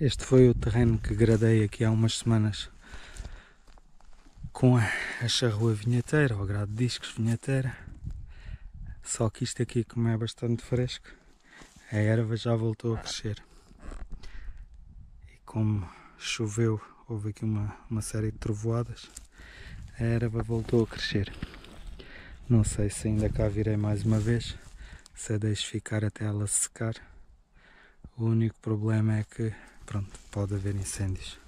Este foi o terreno que gradei aqui há umas semanas com a, charrua vinheteira, ou grade de discos vinheteira. Só que isto aqui, como é bastante fresco, a erva já voltou a crescer. E como choveu, houve aqui uma, uma série de trovoadas, a erva voltou a crescer. Não sei se ainda cá virei mais uma vez, se a deixo ficar até ela secar. O único problema é que, pronto, pode haver incêndios.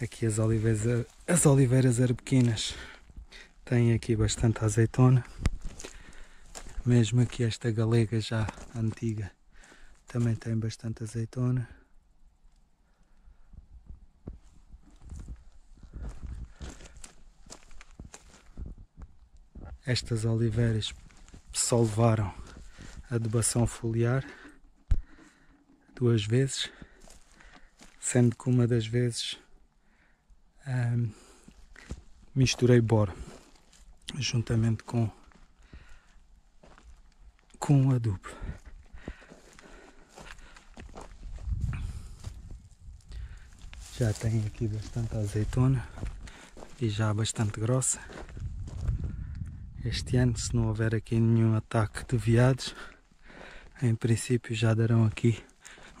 Aqui as oliveiras, as oliveiras arbequinas têm aqui bastante azeitona. Mesmo aqui esta galega já antiga também tem bastante azeitona. Estas oliveiras só levaram adubação foliar duas vezes, sendo que uma das vezes misturei boro juntamente com com o adubo. Já tem aqui bastante azeitona e já bastante grossa. Este ano, se não houver aqui nenhum ataque de veados, em princípio já darão aqui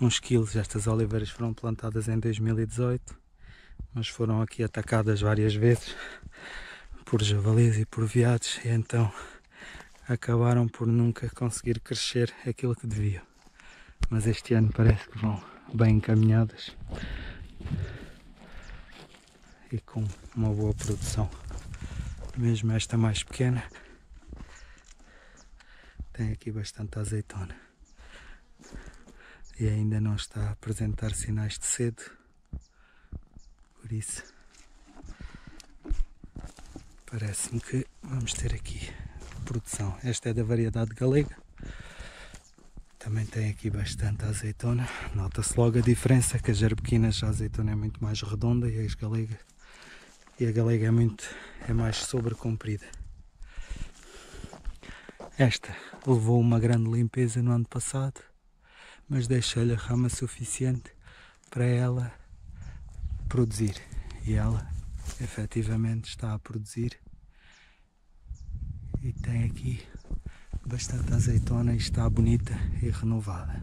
uns quilos. Estas oliveiras foram plantadas em 2018, mas foram aqui atacadas várias vezes por javalis e por veados, e então acabaram por nunca conseguir crescer aquilo que deviam. Mas este ano parece que vão bem encaminhadas e com uma boa produção mesmo esta mais pequena tem aqui bastante azeitona e ainda não está a apresentar sinais de sede. Por isso parece-me que vamos ter aqui produção. Esta é da variedade galega. Também tem aqui bastante azeitona. Nota-se logo a diferença que as arbequinas a azeitona é muito mais redonda e as galegas e a galega é muito é mais sobrecomprida. Esta levou uma grande limpeza no ano passado, mas deixei-lhe a rama suficiente para ela produzir. E ela efetivamente está a produzir e tem aqui bastante azeitona e está bonita e renovada.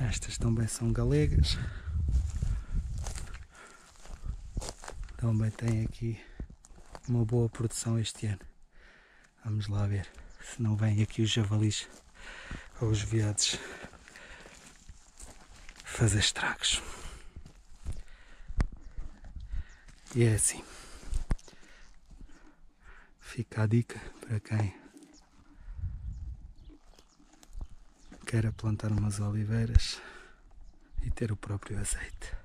Estas também são galegas. Também tem aqui uma boa produção este ano. Vamos lá ver se não vêm aqui os javalis ou os veados fazer estragos. E é assim. Fica a dica para quem queira plantar umas oliveiras e ter o próprio azeite.